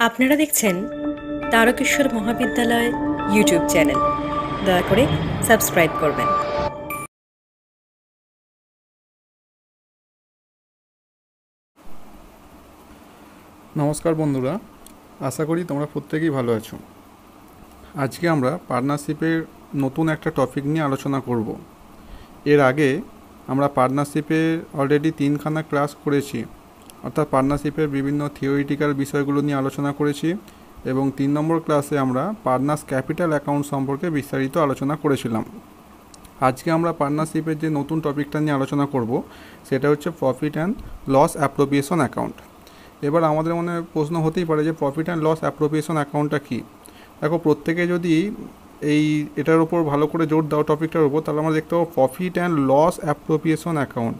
আপনারা দেখছেন তারকেশ্বর মহাবিদ্যালয় ইউটিউব চ্যানেল। দয়া করে সাবস্ক্রাইব করবেন। নমস্কার বন্ধুরা, আশা করি তোমরা প্রত্যেকেই ভালো আছো। আজকে আমরা পার্টনারশিপের নতুন একটা টপিক নিয়ে আলোচনা করব। এর আগে আমরা পার্টনারশিপে অলরেডি তিনখানা ক্লাস করেছি। অর্থাৎ পার্টনারশিপের বিভিন্ন থিওরিটিক্যাল বিষয়গুলো নিয়ে আলোচনা করেছি এবং তিন নম্বর ক্লাসে আমরা পার্টনার্স ক্যাপিটাল অ্যাকাউন্ট সম্পর্কে বিস্তারিত আলোচনা করেছিলাম। আজকে আমরা পার্টনারশিপের যে নতুন টপিকটা নিয়ে আলোচনা করব, সেটা হচ্ছে profit and loss appropriation account. এবার আমাদের মনে প্রশ্ন হতেই পারে যে প্রফিট অ্যান্ড লস অ্যাপ্রোপ্রিয়েশন অ্যাকাউন্টটা কী? দেখো, প্রত্যেকে যদি এই এটার উপর ভালো করে জোর দাও টপিকটার উপর, তাহলে আমরা দেখতে পাবো profit and loss appropriation account.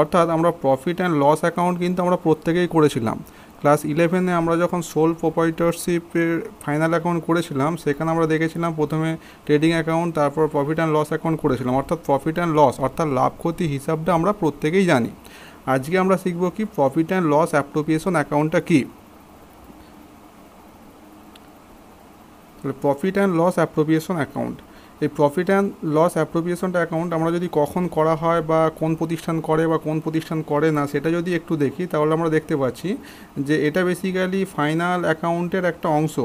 অর্থাৎ আমরা প্রফিট অ্যান্ড লস অ্যাকাউন্ট কিন্তু আমরা প্রত্যেকেই করেছিলাম। ক্লাস ইলেভেনে আমরা যখন সোল প্রোপাইটারশিপের ফাইনাল অ্যাকাউন্ট করেছিলাম, সেখানে আমরা দেখেছিলাম প্রথমে ট্রেডিং অ্যাকাউন্ট তারপর প্রফিট অ্যান্ড লস অ্যাকাউন্ট করেছিলাম। অর্থাৎ প্রফিট অ্যান্ড লস অর্থাৎ লাভ, ক্ষতি হিসাবটা আমরা প্রত্যেকেই জানি। আজকে আমরা শিখব কি প্রফিট অ্যান্ড লস অ্যাপ্রোপ্রিয়েশন অ্যাকাউন্টটা কী? তাহলে profit and loss appropriation account এই প্রফিট অ্যান্ড লস অ্যাপ্রোপ্রিয়েশনটা অ্যাকাউন্ট আমরা যদি কখন করা হয় বা কোন প্রতিষ্ঠান করে বা কোন প্রতিষ্ঠান করে না, সেটা যদি একটু দেখি, তাহলে আমরা দেখতে পাচ্ছি যে এটা বেসিক্যালি ফাইনাল অ্যাকাউন্টের একটা অংশ।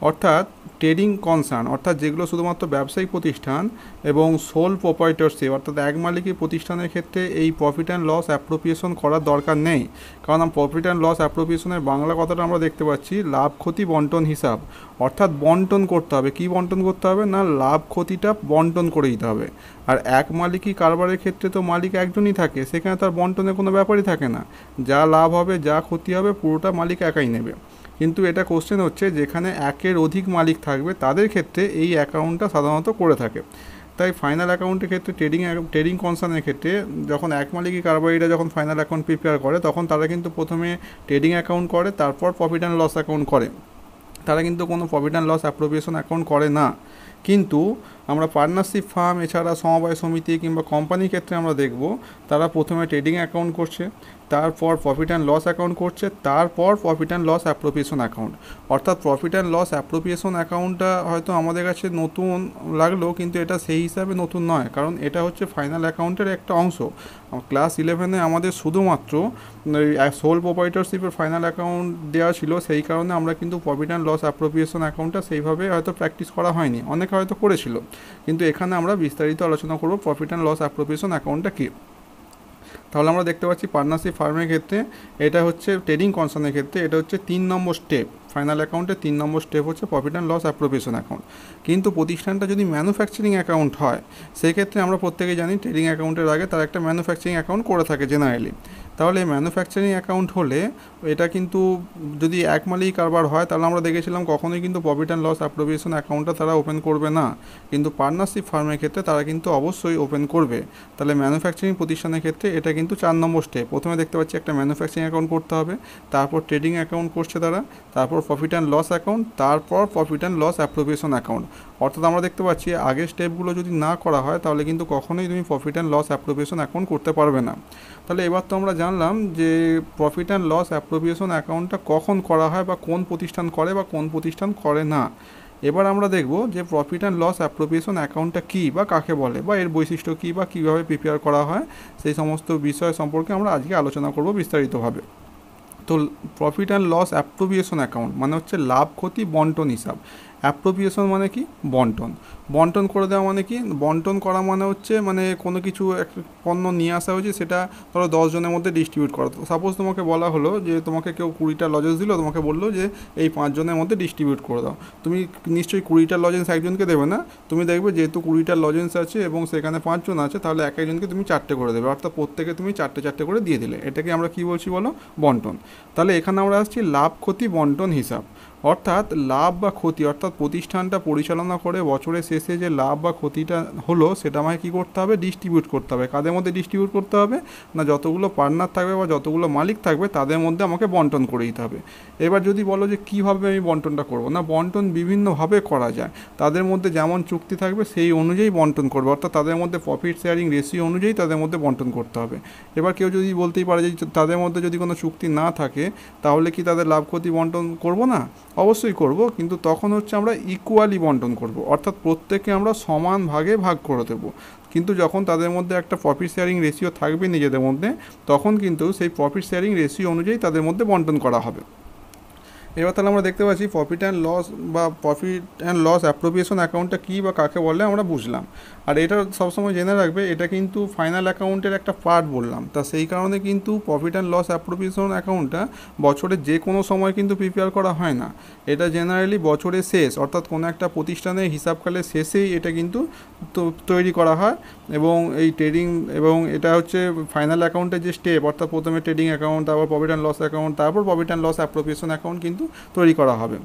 অর্থাৎ ট্রেডিং কনসার্ন অর্থাৎ যেগুলো শুধুমাত্র ব্যবসায়িক প্রতিষ্ঠান এবং সোল প্রোপাইটারশিপ অর্থাৎ এক মালিকী প্রতিষ্ঠানের ক্ষেত্রে এই প্রফিট অ্যান্ড লস অ্যাপ্রোপ্রিয়েশন করার দরকার নেই। কারণ প্রফিট অ্যান্ড লস অ্যাপ্রোপ্রিয়েশনের বাংলা কথাটা আমরা দেখতে পাচ্ছি, লাভ, ক্ষতি, বন্টন হিসাব। অর্থাৎ বন্টন করতে হবে। কি বন্টন করতে হবে? না, লাভ, ক্ষতিটা বন্টন করে দিতে হবে। আর এক মালিকই কারবারের ক্ষেত্রে তো মালিক একজনই থাকে, সেখানে তার বন্টনের কোনো ব্যাপারই থাকে না। যা লাভ হবে, যা ক্ষতি হবে, পুরোটা মালিক একাই নেবে। কিন্তু এটা কোশ্চেন হচ্ছে যেখানে একের অধিক মালিক থাকবে, তাদের ক্ষেত্রে এই অ্যাকাউন্টটা সাধারণত করে থাকে। তাই ফাইনাল অ্যাকাউন্টের ক্ষেত্রে ট্রেডিং ট্রেডিং কনসার্নের ক্ষেত্রে যখন এক মালিকই কারবারিরা যখন ফাইনাল অ্যাকাউন্ট প্রিপেয়ার করে, তখন তারা কিন্তু প্রথমে ট্রেডিং অ্যাকাউন্ট করে, তারপর প্রফিট অ্যান্ড লস অ্যাকাউন্ট করে। তারা কিন্তু কোনো profit and loss appropriation account করে না। কিন্তু আমরা পার্টনারশিপ ফার্ম এছাড়া সমবায় সমিতি কিংবা কোম্পানির ক্ষেত্রে আমরা দেখব, তারা প্রথমে ট্রেডিং অ্যাকাউন্ট করছে, তারপর প্রফিট অ্যান্ড লস অ্যাকাউন্ট করছে, তারপর profit and loss appropriation account অর্থাৎ প্রফিট অ্যান্ড লস অ্যাপ্রোপ্রিয়েশন অ্যাকাউন্টটা হয়তো আমাদের কাছে নতুন লাগল, কিন্তু এটা সেই হিসাবে নতুন নয়, কারণ এটা হচ্ছে ফাইনাল অ্যাকাউন্টের একটা অংশ। ক্লাস ইলেভেনে আমাদের শুধুমাত্র সোল প্রোপাইটারশিপের ফাইনাল অ্যাকাউন্ট দেওয়া ছিল, সেই কারণে আমরা কিন্তু প্রফিট অ্যান্ড লস অ্যাপ্রোপ্রিয়েশন অ্যাকাউন্টটা সেইভাবে হয়তো প্র্যাকটিস করা হয়নি। অনেকে হয়তো করেছিল। কিন্তু এখানে আমরা বিস্তারিত আলোচনা করব প্রফিট অ্যান্ড লস অ্যাপ্রোপ্রিয়েশন অ্যাকাউন্টটা কী? তাহলে আমরা দেখতে পাচ্ছি পার্টনারশিপ ফার্মের ক্ষেত্রে এটা হচ্ছে ট্রেডিং কনসার্নের ক্ষেত্রে এটা হচ্ছে তিন নম্বর স্টেপ ফাইনাল অ্যাকাউন্টে তিন নম্বর স্টেপ হচ্ছে profit and loss appropriation account কিন্তু প্রতিষ্ঠানটা যদি ম্যানুফ্যাকচারিং অ্যাকাউন্ট হয়, সেক্ষেত্রে আমরা প্রত্যেকেই জানি ট্রেডিং অ্যাকাউন্টের আগে তার একটা ম্যানুফ্যাকচারিং অ্যাকাউন্ট করে থাকে জেনারেলি তাহলে ম্যানুফ্যাকচারিং অ্যাকাউন্ট হলে এটা কিন্তু যদি এক মালিক কারবার হয়, তাহলে আমরা দেখেছিলাম কখনোই কিন্তু প্রফিট অ্যান্ড লস অ্যাপ্রোপ্রিয়েশন অ্যাকাউন্টটা তারা ওপেন করবে না। কিন্তু পার্টনারশিপ ফার্মের ক্ষেত্রে তারা কিন্তু অবশ্যই ওপেন করবে। তাহলে ম্যানুফ্যাকচারিং প্রতিষ্ঠানের ক্ষেত্রে এটা কিন্তু চার নম্বর স্টেপ প্রথমে দেখতে পাচ্ছি একটা ম্যানুফ্যাকচারিং অ্যাকাউন্ট করতে হবে, তারপর ট্রেডিং অ্যাকাউন্ট করছে তারা, তারপর প্রফিট অ্যান্ড লস অ্যাকাউন্ট তারপর profit and loss appropriation account অর্থাৎ আমরা দেখতে পাচ্ছি আগের স্টেপগুলো যদি না করা হয়, তাহলে কিন্তু কখনোই তুমি profit and loss appropriation account করতে পারবে না। তাহলে এবার তো আমরা জানলাম যে প্রফিট অ্যান্ড লস অ্যাপ্রোপ্রিয়েশন অ্যাকাউন্টটা কখন করা হয় বা কোন প্রতিষ্ঠান করে বা কোন প্রতিষ্ঠান করে না। এবার আমরা দেখব যে প্রফিট অ্যান্ড লস অ্যাপ্রোপ্রিয়েশন অ্যাকাউন্টটা কী বা কাকে বলে বা এর বৈশিষ্ট্য কী বা কীভাবে প্রিপেয়ার করা হয়, সেই সমস্ত বিষয় সম্পর্কে আমরা আজকে আলোচনা করব বিস্তারিতভাবে। তো profit and loss appropriation account মানে হচ্ছে লাভ, ক্ষতি, বন্টন হিসাব। অ্যাপ্রোপ্রিয়েশন মানে কি? বন্টন। বন্টন করে দেওয়া মানে কি? বন্টন করা মানে হচ্ছে মানে কোনো কিছু এক পণ্য নিয়ে আসা হয়েছে, সেটা ধরো দশজনের মধ্যে ডিস্ট্রিবিউট করা। সাপোজ তোমাকে বলা হলো যে তোমাকে কেউ কুড়িটা লজেন্স দিল, তোমাকে বলল যে এই পাঁচজনের মধ্যে ডিস্ট্রিবিউট করে দাও। তুমি নিশ্চয়ই কুড়িটা লজেন্স একজনকে দেবে না? তুমি দেখবে যেহেতু কুড়িটা লজেন্স আছে এবং সেখানে পাঁচজন আছে, তাহলে এক একজনকে তুমি চারটে করে দেবে। অর্থাৎ প্রত্যেকে তুমি চারটে চারটে করে দিয়ে দিলে। এটাকে আমরা কী বলছি বলো? বন্টন। তাহলে এখানে আমরা আসছি লাভ, ক্ষতি, বন্টন, হিসাব। অর্থাৎ লাভ বা ক্ষতি, অর্থাৎ প্রতিষ্ঠানটা পরিচালনা করে বছরের শেষে যে লাভ বা ক্ষতিটা হলো, সেটা আমাকে কী করতে হবে? ডিস্ট্রিবিউট করতে হবে। কাদের মধ্যে ডিস্ট্রিবিউট করতে হবে? না যতগুলো পার্টনার থাকবে বা যতগুলো মালিক থাকবে, তাদের মধ্যে আমাকে বন্টন করে দিতে হবে। এবার যদি বলো যে কীভাবে আমি বন্টনটা করব? না, বন্টন বিভিন্নভাবে করা যায়। তাদের মধ্যে যেমন চুক্তি থাকবে, সেই অনুযায়ী বন্টন করবে। অর্থাৎ তাদের মধ্যে প্রফিট শেয়ারিং রেশিও অনুযায়ী তাদের মধ্যে বন্টন করতে হবে। এবার কেউ যদি বলতেই পারে যে তাদের মধ্যে যদি কোনো চুক্তি না থাকে, তাহলে কি তাদের লাভ ক্ষতি বন্টন করব না? অবশ্যই করব, কিন্তু তখন হচ্ছে আমরা ইকুয়ালি বন্টন করব। অর্থাৎ প্রত্যেককে আমরা সমান ভাগে ভাগ করে দেব। কিন্তু যখন তাদের মধ্যে একটা প্রফিট শেয়ারিং রেশিও থাকবে নিজেদের মধ্যে, তখন কিন্তু সেই প্রফিট শেয়ারিং রেশিও অনুযায়ী তাদের মধ্যে বন্টন করা হবে। এবার তাহলে আমরা দেখতে পাচ্ছি প্রফিট অ্যান্ড লস বা প্রফিট অ্যান্ড লস অ্যাপ্রোপ্রিয়েশন অ্যাকাউন্টটা কী বা কাকে বলে আমরা বুঝলাম। আর এটা সবসময় জেনে রাখবে, এটা কিন্তু ফাইনাল অ্যাকাউন্টের একটা পার্ট বললাম। তা সেই কারণে কিন্তু প্রফিট অ্যান্ড লস অ্যাপ্রোপ্রিয়েশন অ্যাকাউন্টটা বছরের যে কোনো সময় কিন্তু প্রিপেয়ার করা হয় না। এটা জেনারেলি বছরের শেষ, অর্থাৎ কোনো একটা প্রতিষ্ঠানের হিসাবকালের শেষেই এটা কিন্তু তৈরি করা হয়। এবং এই ট্রেডিং এবং এটা হচ্ছে ফাইনাল অ্যাকাউন্টের যে স্টেপ অর্থাৎ প্রথমে ট্রেডিং অ্যাকাউন্ট তারপর প্রফিট অ্যান্ড লস অ্যাকাউন্ট তারপর profit and loss appropriation account কিন্তু তৈরি করা হবে।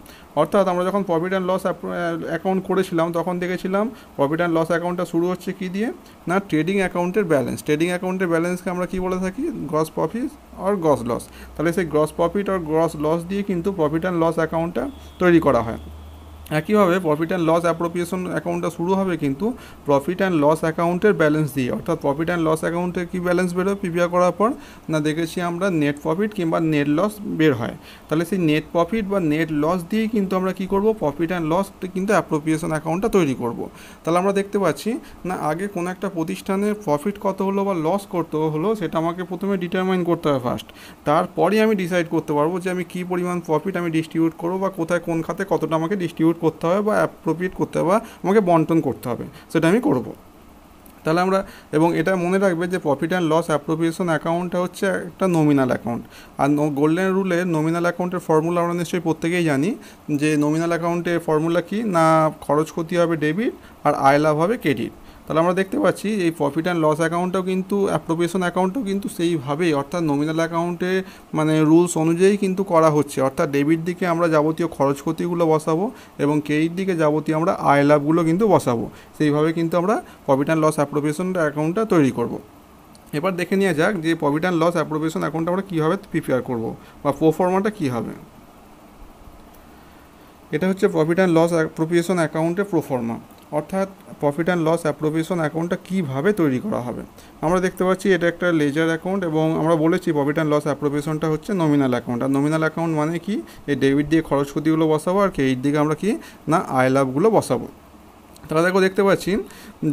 অর্থাৎ আমরা যখন প্রফিট অ্যান্ড লস অ্যাকাউন্ট করেছিলাম, তখন দেখেছিলাম প্রফিট অ্যান্ড লস অ্যাকাউন্টটা শুরু হচ্ছে কী দিয়ে? না ট্রেডিং অ্যাকাউন্টের ব্যালেন্স ট্রেডিং অ্যাকাউন্টের ব্যালেন্সকে আমরা কী বলে থাকি? গ্রস প্রফিট আর গ্রস লস তাহলে সেই গ্রস প্রফিট আর গ্রস লস দিয়ে কিন্তু প্রফিট অ্যান্ড লস অ্যাকাউন্টটা তৈরি করা হয়। একইভাবে প্রফিট অ্যান্ড লস অ্যাপ্রোপ্রিয়েশন অ্যাকাউন্টটা শুরু হবে কিন্তু প্রফিট অ্যান্ড লস অ্যাকাউন্টের ব্যালেন্স দিয়ে। অর্থাৎ প্রফিট অ্যান্ড লস অ্যাকাউন্টে কী ব্যালেন্স বেরোয়? প্রিপেয়ার করার পর না দেখেছি আমরা নেট প্রফিট কিংবা নেট লস বের হয়। তাহলে সেই নেট প্রফিট বা নেট লস দিয়েই কিন্তু আমরা কী করব? প্রফিট অ্যান্ড লস কিন্তু অ্যাপ্রোপ্রিয়েশন অ্যাকাউন্টটা তৈরি করব। তাহলে আমরা দেখতে পাচ্ছি, না আগে কোনো একটা প্রতিষ্ঠানের প্রফিট কত হলো বা লস করতে হলো সেটা আমাকে প্রথমে ডিটারমাইন করতে হবে ফার্স্ট তারপরেই আমি ডিসাইড করতে পারব যে আমি কী পরিমাণ প্রফিট আমি ডিস্ট্রিবিউট করব বা কোথায় কোন খাতে কতটা আমাকে ডিস্ট্রিবিউট করতে হবে বা অ্যাপ্রোপ্রিয়েট করতে হবে বা আমাকে বন্টন করতে হবে, সেটা আমি করব। তাহলে আমরা, এবং এটা মনে রাখবে যে প্রফিট অ্যান্ড লস অ্যাপ্রোপ্রিয়েশন অ্যাকাউন্টটা হচ্ছে একটা নমিনাল অ্যাকাউন্ট আর গোল্ডেন রুলে নমিনাল অ্যাকাউন্টের ফর্মুলা আমরা নিশ্চয়ই প্রত্যেকেই জানি যে নমিনাল অ্যাকাউন্টের ফর্মুলা কি? না খরচ ক্ষতি হবে ডেবিট আর আয় লাভ হবে ক্রেডিট তাহলে আমরা দেখতে পাচ্ছি এই প্রফিট অ্যান্ড লস অ্যাকাউন্টটাও কিন্তু অ্যাপ্রোপ্রিয়েশন অ্যাকাউন্টও কিন্তু সেইভাবেই, অর্থাৎ নমিনাল অ্যাকাউন্টে মানে রুলস অনুযায়ী কিন্তু করা হচ্ছে। অর্থাৎ ডেবিট দিকে আমরা যাবতীয় খরচ ক্ষতিগুলো বসাবো এবং ক্রেডিট দিকে যাবতীয় আমরা আয় লাভগুলো কিন্তু বসাবো। সেইভাবে কিন্তু আমরা প্রফিট অ্যান্ড লস অ্যাপ্রোপ্রিয়েশন অ্যাকাউন্টটা তৈরি করব। এবার দেখে নেওয়া যাক যে প্রফিট অ্যান্ড লস অ্যাপ্রোপ্রিয়েশন অ্যাকাউন্টটা আমরা কীভাবে প্রিপেয়ার করব বা প্রোফর্মাটা কী হবে। এটা হচ্ছে প্রফিট অ্যান্ড লস অ্যাপ্রোপ্রিয়েশন অ্যাকাউন্টের প্রোফর্মা অর্থাৎ প্রফিট অ্যান্ড লস অ্যাপ্রোভিয়েশন অ্যাকাউন্টটা কীভাবে তৈরি করা হবে? আমরা দেখতে পাচ্ছি এটা একটা লেজার অ্যাকাউন্ট এবং আমরা বলেছি প্রফিট অ্যান্ড লস অ্যাপ্রোভিয়েশনটা হচ্ছে নমিনাল অ্যাকাউন্ট আর নমিনাল অ্যাকাউন্ট মানে কি? এই ডেবিট দিয়ে খরচ ক্ষতিগুলো বসাবো আর ক্রেডিট দিকে আমরা কি? না, আয় লাভগুলো বসাবো। তারা দেখো দেখতে পাচ্ছি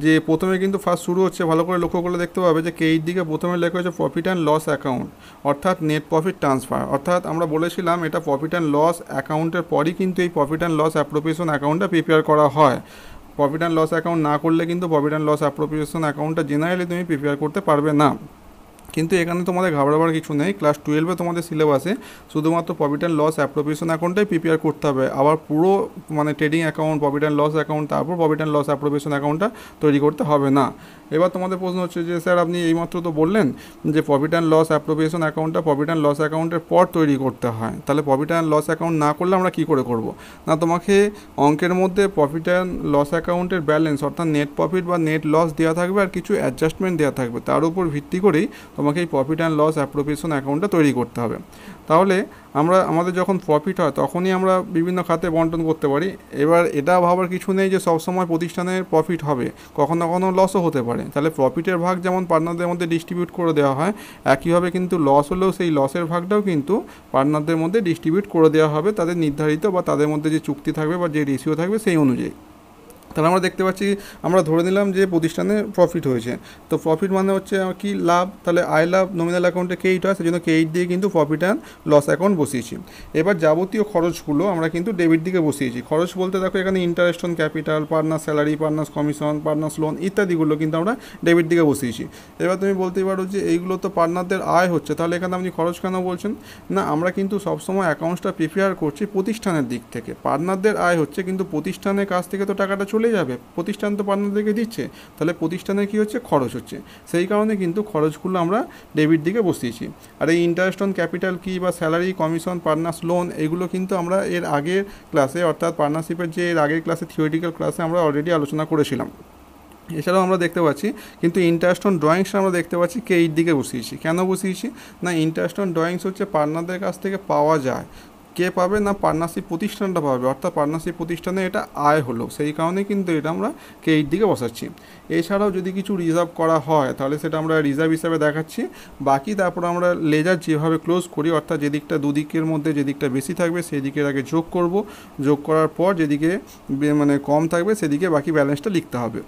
যে প্রথমে কিন্তু ফার্স্ট শুরু হচ্ছে, ভালো করে লক্ষ্য করলে দেখতে পাবে যে কেইট দিকে প্রথমে লেখা হচ্ছে প্রফিট অ্যান্ড লস অ্যাকাউন্ট অর্থাৎ নেট প্রফিট ট্রান্সফার অর্থাৎ আমরা বলেছিলাম এটা প্রফিট অ্যান্ড লস অ্যাকাউন্টের পরই কিন্তু এই প্রফিট অ্যান্ড লস অ্যাপ্রোপ্রিয়েশন অ্যাকাউন্টটা প্রিপেয়ার করা হয়। প্রফিট অ্যান্ড লস অ্যাকাউন্ট না করলে কিন্তু প্রফিট অ্যান্ড লস অ্যাপ্রোপ্রিয়েশন অ্যাকাউন্টটা জেনারেলি তুমি প্রিপেয়ার করতে পারবে না। কিন্তু এখানে তোমাদের ঘাবড়াবার কিছু নেই। ক্লাস টুয়েলভে তোমাদের সিলেবাসে শুধুমাত্র প্রফিট অ্যান্ড লস অ্যাপ্রোপ্রিয়েশন অ্যাকাউন্টটাই প্রিপেয়ার করতে হবে। আবার পুরো মানে trading account profit and loss account তারপর প্রফিট অ্যান্ড লস অ্যাপ্রোপ্রিয়েশন অ্যাকাউন্টটা তৈরি করতে হবে না। এবার তোমাদের প্রশ্ন হচ্ছে যে, স্যার, আপনি এইমাত্র তো বললেন যে প্রফিট অ্যান্ড লস অ্যাপ্রোপ্রিয়েশন অ্যাকাউন্টটা প্রফিট অ্যান্ড লস অ্যাকাউন্টের পর তৈরি করতে হয়। তাহলে প্রফিট অ্যান্ড লস অ্যাকাউন্ট না করলে আমরা কী করে করব? না, তোমাকে অঙ্কের মধ্যে প্রফিট অ্যান্ড লস অ্যাকাউন্টের ব্যালেন্স অর্থাৎ নেট প্রফিট বা নেট লস দেওয়া থাকবে আর কিছু অ্যাডজাস্টমেন্ট দেওয়া থাকবে। তার উপর ভিত্তি করেই তোমাকে এই প্রফিট অ্যান্ড লস অ্যাপ্রোপ্রিয়েশন অ্যাকাউন্টটা তৈরি করতে হবে। তাহলে আমরা, আমাদের যখন প্রফিট হয়, তখনই আমরা বিভিন্ন খাতে বন্টন করতে পারি। এবার এটা ভাবার কিছু নেই যে সবসময় প্রতিষ্ঠানের প্রফিট হবে। কখনো কখনো লসও হতে পারে। তাহলে প্রফিটের ভাগ যেমন পার্টনারদের মধ্যে ডিস্ট্রিবিউট করে দেওয়া হয়, একইভাবে কিন্তু লস হলেও সেই লসের ভাগটাও কিন্তু পার্টনারদের মধ্যে ডিস্ট্রিবিউট করে দেওয়া হবে। তাদের নির্ধারিত বা তাদের মধ্যে যে চুক্তি থাকবে বা যে রেশিও থাকবে সেই অনুযায়ী। তাহলে আমরা দেখতে পাচ্ছি, আমরা ধরে নিলাম যে প্রতিষ্ঠানে প্রফিট হয়েছে। তো প্রফিট মানে হচ্ছে কি লাভ? তাহলে আয় লাভ নমিনাল অ্যাকাউন্টে কেইট হয়, সেজন্য কেইট দিয়ে কিন্তু প্রফিট অ্যান্ড লস অ্যাকাউন্ট বসিয়েছি। এবার যাবতীয় খরচগুলো আমরা কিন্তু ডেবিট দিকে বসিয়েছি। খরচ বলতে দেখো, এখানে interest on capital partner salary partners commission partners loan ইত্যাদিগুলো কিন্তু আমরা ডেবিট দিকে বসিয়েছি। এবার তুমি বলতেই পারো যে এইগুলো তো পার্টনারদের আয় হচ্ছে, তাহলে এখানে আপনি খরচ কেন বলছেন? না, আমরা কিন্তু সবসময় অ্যাকাউন্টসটা প্রিপেয়ার করছি প্রতিষ্ঠানের দিক থেকে। পার্টনারদের আয় হচ্ছে, কিন্তু প্রতিষ্ঠানের কাছ থেকে তো টাকাটা যাবে, প্রতিষ্ঠান তো পার্টনারদেরকে দিচ্ছে, তাহলে প্রতিষ্ঠানের কী হচ্ছে? খরচ হচ্ছে। সেই কারণে কিন্তু খরচগুলো আমরা ডেবিট দিকে বসিয়েছি। আর এই ইন্টারেস্ট অন ক্যাপিটাল কি বা স্যালারি কমিশন পার্টনার্স লোন এগুলো কিন্তু আমরা এর আগের ক্লাসে অর্থাৎ পার্টনারশিপের যে এর আগের ক্লাসে থিওরিটিক্যাল ক্লাসে আমরা অলরেডি আলোচনা করেছিলাম। এছাড়াও আমরা দেখতে পাচ্ছি, কিন্তু ইন্টারেস্ট অন ড্রয়িংস আমরা দেখতে পাচ্ছি কে এই দিকে বসিয়েছি। কেন বসিয়েছি? না ইন্টারেস্ট অন ড্রয়িংস হচ্ছে পার্টনারদের কাছ থেকে পাওয়া যায়। কে পাবে না পার্টনারশিপ প্রতিষ্ঠানটা পাবে? অর্থাৎ পার্টনারশিপ প্রতিষ্ঠানে এটা আয় হলো। সেই কারণে কিন্তু এটা আমরা কেইট দিকে বসাচ্ছি। এছাড়াও যদি কিছু রিজার্ভ করা হয়, তাহলে সেটা আমরা রিজার্ভ হিসাবে দেখাচ্ছি। বাকি তারপর আমরা লেজার যেভাবে ক্লোজ করি, অর্থাৎ যেদিকটা দুদিকের মধ্যে যেদিকটা বেশি থাকবে সেই দিকের আগে যোগ করব। যোগ করার পর যেদিকে মানে কম থাকবে, সেদিকে বাকি ব্যালেন্সটা লিখতে হবে।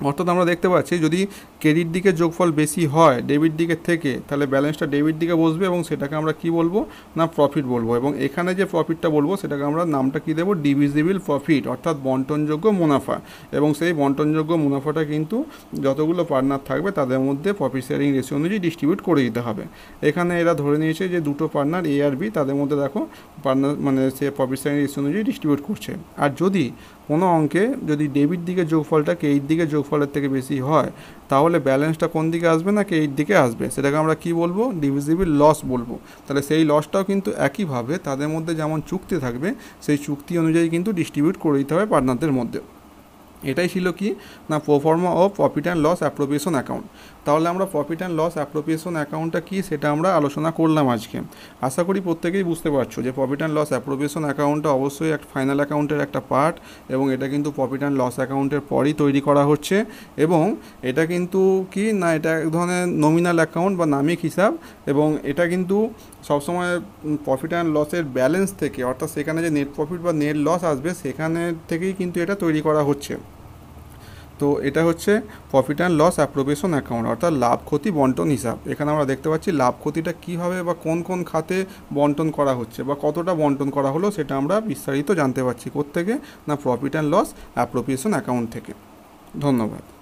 অর্থাৎ আমরা দেখতে পাচ্ছি যদি ক্রেডিট দিকে যোগফল বেশি হয় ডেবিট দিকের থেকে, তাহলে ব্যালেন্সটা ডেবিট দিকে বসবে এবং সেটাকে আমরা কি বলব? না প্রফিট বলব। এবং এখানে যে প্রফিটটা বলব, সেটাকে আমরা নামটা কি দেবো? ডিভিজিবল প্রফিট অর্থাৎ বন্টনযোগ্য মুনাফা। এবং সেই বন্টনযোগ্য মুনাফাটা কিন্তু যতগুলো পার্টনার থাকবে, তাদের মধ্যে প্রফিট শেয়ারিং রেশিও অনুযায়ী ডিস্ট্রিবিউট করে দিতে হবে। এখানে এরা ধরে নিয়েছে যে দুটো পার্টনার এ আর বি তাদের মধ্যে দেখো পার্টনার মানে সে প্রফিট শেয়ারিং রেশিও অনুযায়ী ডিস্ট্রিবিউট করছে। আর যদি কোনো অঙ্কে যদি ডেবিট দিকে যোগফলটা কেইট দিকে যোগফলের থেকে বেশি হয়, তাহলে ব্যালেন্সটা কোন দিকে আসবে না কেইট দিকে আসবে? সেটাকে আমরা কি বলব? ডিভিজিবল লস বলব। তাহলে সেই লসটাও কিন্তু একইভাবে তাদের মধ্যে যেমন চুক্তি থাকবে, সেই চুক্তি অনুযায়ী কিন্তু ডিস্ট্রিবিউট করে দিতে হবে পার্টনারদের মধ্যে এটাই ছিল কি? না proforma of profit and loss appropriation account তাহলে আমরা প্রফিট অ্যান্ড লস অ্যাপ্রোপ্রিয়েশন অ্যাকাউন্টটা কী? সেটা আমরা আলোচনা করলাম আজকে। আশা করি প্রত্যেকেই বুঝতে পারছ যে প্রফিট অ্যান্ড লস অ্যাপ্রোপ্রিয়েশন অ্যাকাউন্টটা অবশ্যই একটা ফাইনাল অ্যাকাউন্টের একটা পার্ট এবং এটা কিন্তু প্রফিট অ্যান্ড লস অ্যাকাউন্টের পরই তৈরি করা হচ্ছে এবং এটা কিন্তু কি? না, এটা এক ধরনের নমিনাল অ্যাকাউন্ট বা নামিক হিসাব এবং এটা কিন্তু সবসময় প্রফিট অ্যান্ড লসের ব্যালেন্স থেকে, অর্থাৎ সেখানে যে নেট প্রফিট বা নেট লস আসবে, সেখানে থেকেই কিন্তু এটা তৈরি করা হচ্ছে। তো এটা হচ্ছে profit and loss appropriation account অর্থাৎ লাভ, ক্ষতি, বন্টন হিসাব। এখানে আমরা দেখতে পাচ্ছি লাভ, ক্ষতিটা কীভাবে বা কোন কোন খাতে বন্টন করা হচ্ছে বা কতটা বন্টন করা হলো সেটা আমরা বিস্তারিত জানতে পারছি কোত্থেকে, না profit and loss appropriation account থেকে। ধন্যবাদ।